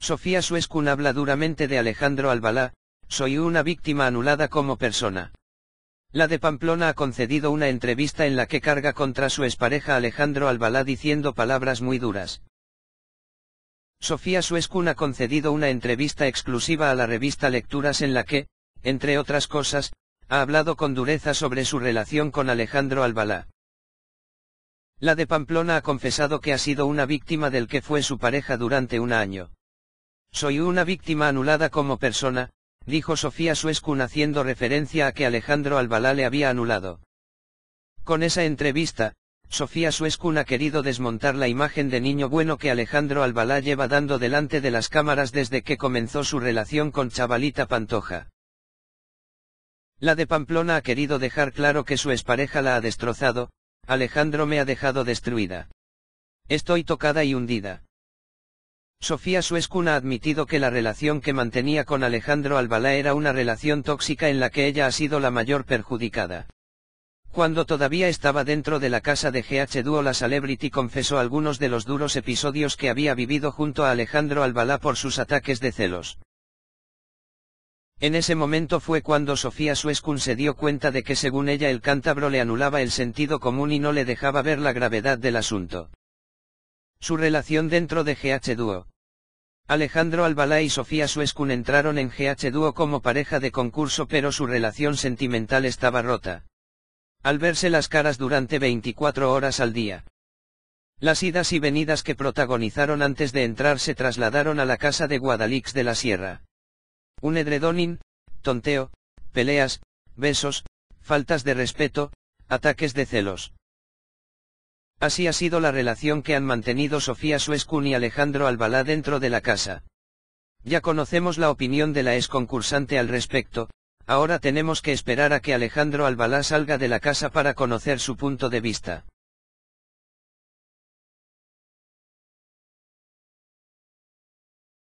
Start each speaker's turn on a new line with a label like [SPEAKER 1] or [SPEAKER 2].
[SPEAKER 1] Sofía Suescun habla duramente de Alejandro Albalá, soy una víctima anulada como persona. La de Pamplona ha concedido una entrevista en la que carga contra su expareja Alejandro Albalá diciendo palabras muy duras. Sofía Suescun ha concedido una entrevista exclusiva a la revista Lecturas en la que, entre otras cosas, ha hablado con dureza sobre su relación con Alejandro Albalá. La de Pamplona ha confesado que ha sido una víctima del que fue su pareja durante un año. Soy una víctima anulada como persona, dijo Sofía Suescun haciendo referencia a que Alejandro Albalá le había anulado. Con esa entrevista, Sofía Suescun ha querido desmontar la imagen de niño bueno que Alejandro Albalá lleva dando delante de las cámaras desde que comenzó su relación con Chavalita Pantoja. La de Pamplona ha querido dejar claro que su expareja la ha destrozado, Alejandro me ha dejado destruida. Estoy tocada y hundida. Sofía Suescun ha admitido que la relación que mantenía con Alejandro Albalá era una relación tóxica en la que ella ha sido la mayor perjudicada. Cuando todavía estaba dentro de la casa de GH Duo la Celebrity confesó algunos de los duros episodios que había vivido junto a Alejandro Albalá por sus ataques de celos. En ese momento fue cuando Sofía Suescun se dio cuenta de que según ella el cántabro le anulaba el sentido común y no le dejaba ver la gravedad del asunto. Su relación dentro de GH Duo. Alejandro Albalá y Sofía Suescun entraron en GH Duo como pareja de concurso pero su relación sentimental estaba rota. Al verse las caras durante 24 horas al día. Las idas y venidas que protagonizaron antes de entrar se trasladaron a la casa de Guadalix de la Sierra. Un edredonín, tonteo, peleas, besos, faltas de respeto, ataques de celos. Así ha sido la relación que han mantenido Sofía Suescun y Alejandro Albalá dentro de la casa. Ya conocemos la opinión de la ex concursante al respecto, ahora tenemos que esperar a que Alejandro Albalá salga de la casa para conocer su punto de vista.